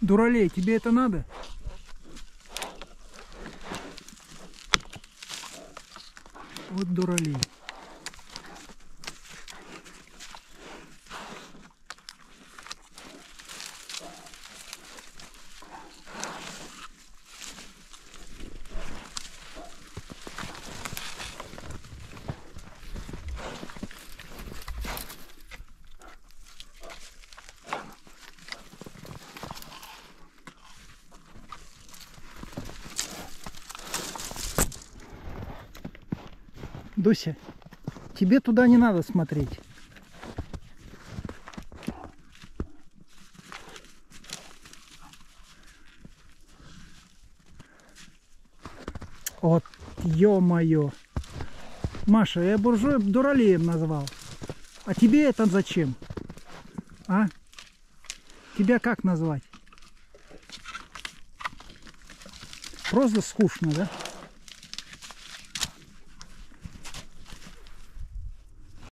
Дуралей, тебе это надо? Вот дуралей. Дуся, тебе туда не надо смотреть. Вот, ё-моё. Маша, я буржуя дуралеем назвал. А тебе это зачем? А? Тебя как назвать? Просто скучно, да?